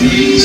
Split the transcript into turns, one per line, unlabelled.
Jesus.